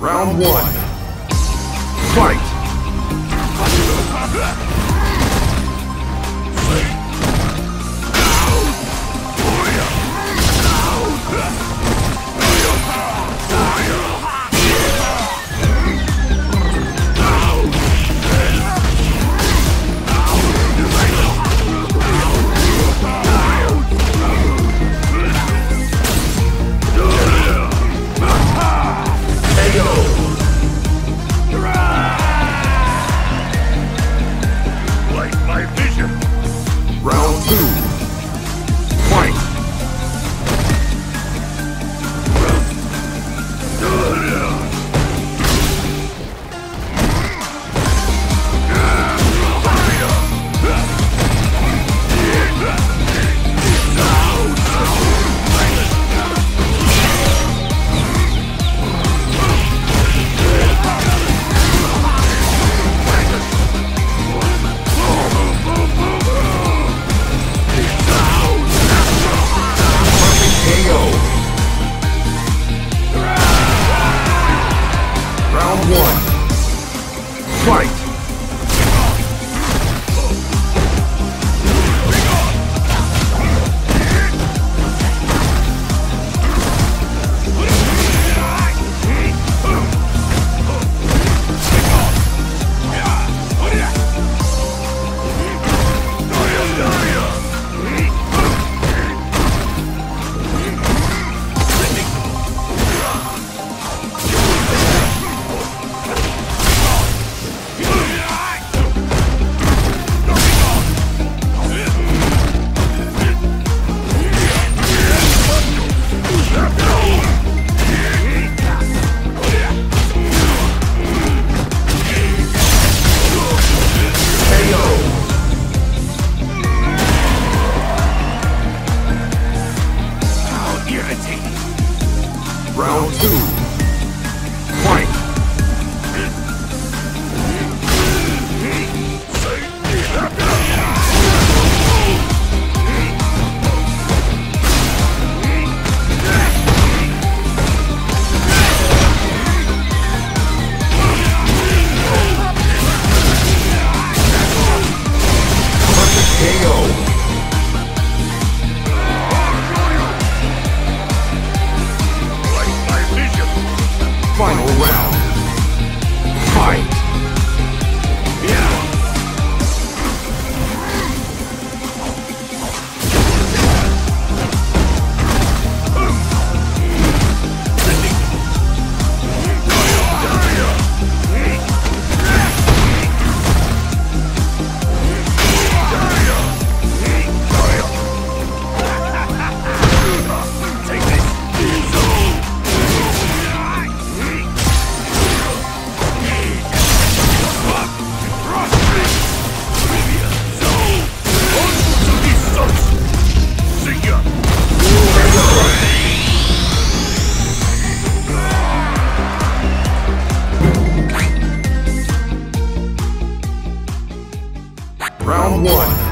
Round one. Fight! Like one.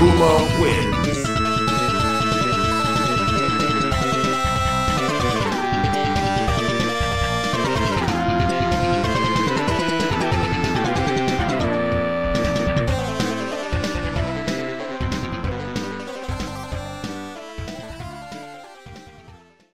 Akuma wins.